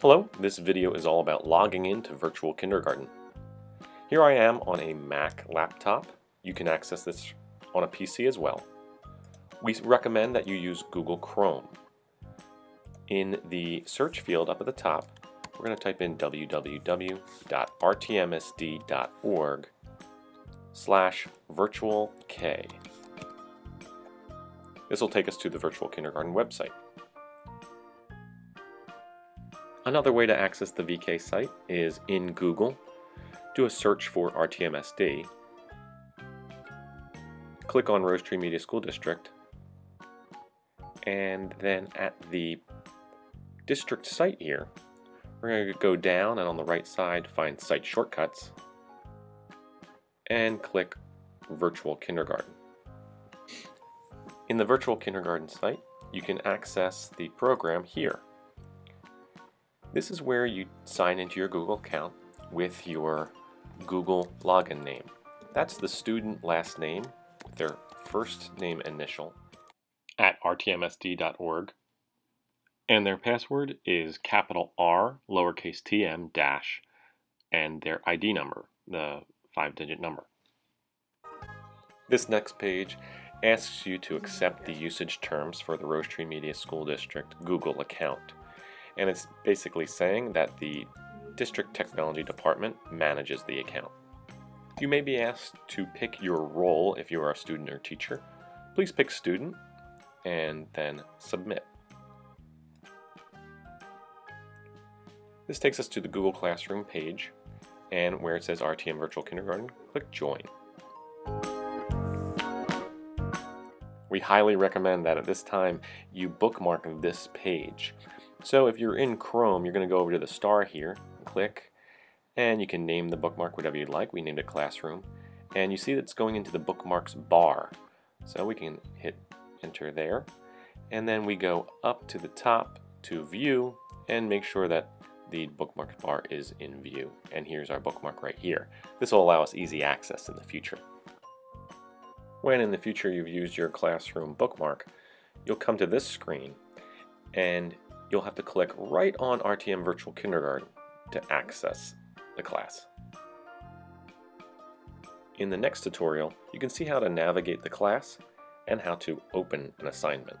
Hello, this video is all about logging into Virtual Kindergarten. Here I am on a Mac laptop. You can access this on a PC as well. We recommend that you use Google Chrome. In the search field up at the top, we're going to type in www.rtmsd.org slash virtual K. This will take us to the Virtual Kindergarten website. Another way to access the VK site is in Google. Do a search for RTMSD. Click on Rose Tree Media School District. And then at the district site here, we're going to go down and on the right side find Site Shortcuts and click Virtual Kindergarten. In the Virtual Kindergarten site, you can access the program here. This is where you sign into your Google account with your Google login name. That's the student last name with their first name initial at rtmsd.org. And their password is capital R, lowercase tm, dash, and their ID number, the five digit number. This next page asks you to accept the usage terms for the Rose Tree Media School District Google account and it's basically saying that the District Technology Department manages the account. You may be asked to pick your role if you are a student or teacher. Please pick student and then submit. This takes us to the Google Classroom page and where it says RTM Virtual Kindergarten, click Join. We highly recommend that at this time you bookmark this page. So if you're in Chrome, you're going to go over to the star here, click, and you can name the bookmark whatever you'd like. We named it Classroom. And you see that it's going into the bookmarks bar. So we can hit enter there. And then we go up to the top to view and make sure that the bookmark bar is in view. And here's our bookmark right here. This will allow us easy access in the future. When in the future you've used your classroom bookmark, you'll come to this screen and you'll have to click right on RTM Virtual Kindergarten to access the class. In the next tutorial, you can see how to navigate the class and how to open an assignment.